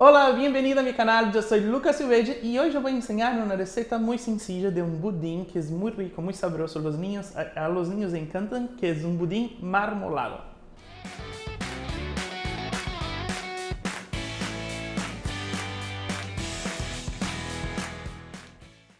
Olá, bem-vindo ao meu canal, eu sou Lucas Silveira e hoje eu vou ensinar uma receita muito sencilla de um pudim que é muito rico, muito saboroso. Os niños, a, a los niños encantam, que é um pudim marmolado.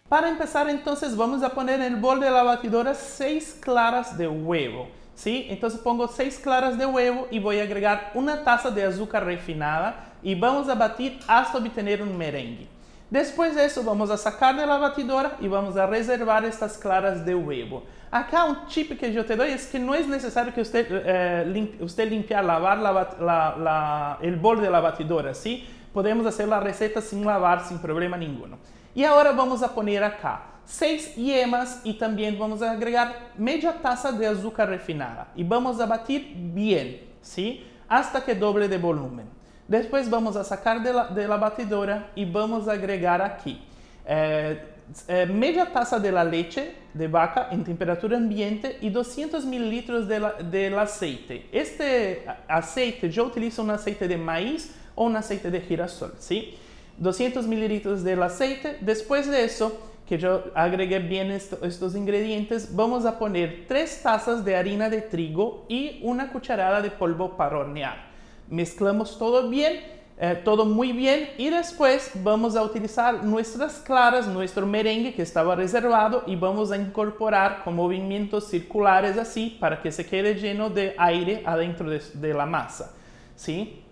Para começar, então, vamos a poner no bol de la batidora seis claras de huevo. ¿Sí? Entonces pongo 6 claras de huevo y voy a agregar una taza de azúcar refinada y vamos a batir hasta obtener un merengue. Después de eso vamos a sacar de la batidora y vamos a reservar estas claras de huevo. Acá un chip que yo te doy es que no es necesario que usted, eh, limp usted limpiar, lavar la, la, la, el bol de la batidora, ¿sí? Podemos hacer la receta sin lavar, sin problema ninguno. Y ahora vamos a poner acá 6 yemas y también vamos a agregar media taza de azúcar refinada. Y vamos a batir bien, ¿sí? Hasta que doble de volumen. Después vamos a sacar de la, de la batidora y vamos a agregar aquí eh, eh, media taza de la leche de vaca en temperatura ambiente y 200 mililitros de la, del aceite. Este aceite, yo utilizo un aceite de maíz un aceite de girasol, ¿sí? 200 mililitros del aceite. Después de eso, que yo agregué bien esto, estos ingredientes, vamos a poner 3 tazas de harina de trigo y una cucharada de polvo para hornear. Mezclamos todo bien, eh, todo muy bien y después vamos a utilizar nuestras claras, nuestro merengue que estaba reservado y vamos a incorporar con movimientos circulares así para que se quede lleno de aire adentro de, de la masa. ¿sí?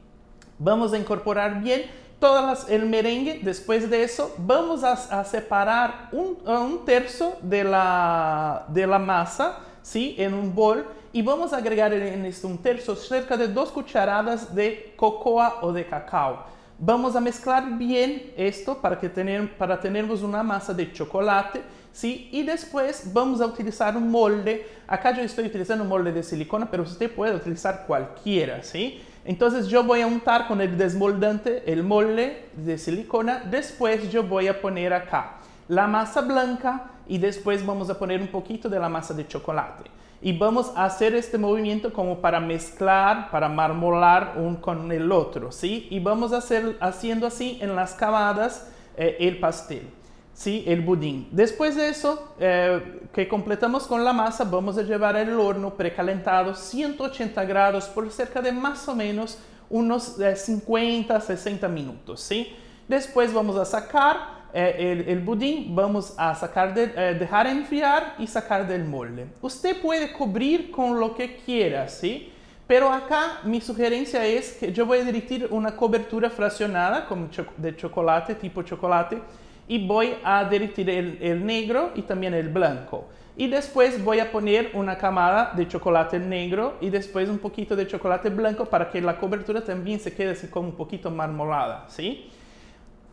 Vamos a incorporar bien todo el merengue. Después de eso, vamos a, a separar un, un, tercio de la, de la masa ¿sí? en un bol y vamos a agregar en este un tercio cerca de dos cucharadas de cocoa o de cacao. Vamos a mezclar bien esto para, que tener, para tenermos una masa de chocolate, ¿sí? Y después vamos a utilizar un molde. Acá yo estoy utilizando un molde de silicona, pero usted puede utilizar cualquiera, ¿sí? Entonces yo voy a untar con el desmoldante el molde de silicona. Después yo voy a poner acá la masa blanca y después vamos a poner un poquito de la masa de chocolate. Y vamos a hacer este movimiento como para mezclar, para marmolar un con el otro, ¿sí? Y vamos a hacer haciendo así en las cavadas eh, el pastel. ¿Sí? el budín. Después de eso, eh, que completamos con la masa, vamos a llevar al horno precalentado 180 grados por cerca de más o menos unos eh, 50, 60 minutos. ¿sí? Después vamos a sacar eh, el, budín, vamos a sacar de, eh, dejar enfriar y sacar del molde. Usted puede cubrir con lo que quiera, ¿sí? Pero acá mi sugerencia es que yo voy a derretir una cobertura fraccionada como de chocolate, tipo chocolate, y voy a derretir el, negro y también el blanco. Y después voy a poner una camada de chocolate negro y después un poquito de chocolate blanco para que la cobertura también se quede así como un poquito marmolada, ¿sí?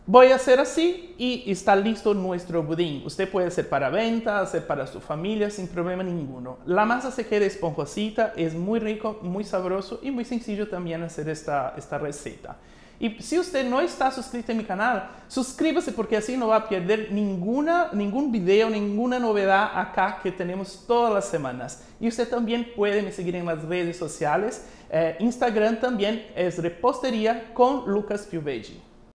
Voy a hacer así y está listo nuestro budín. Usted puede hacer para venta, hacer para su familia sin problema ninguno. La masa se queda esponjosita, es muy rico, muy sabroso y muy sencillo también hacer esta, esta receta. Y si usted no está suscrito a mi canal, suscríbase porque así no va a perder ninguna, ningún video, ninguna novedad acá que tenemos todas las semanas. Y usted también puede me seguir en las redes sociales. Eh, Instagram también es repostería con Lucas Piuveji.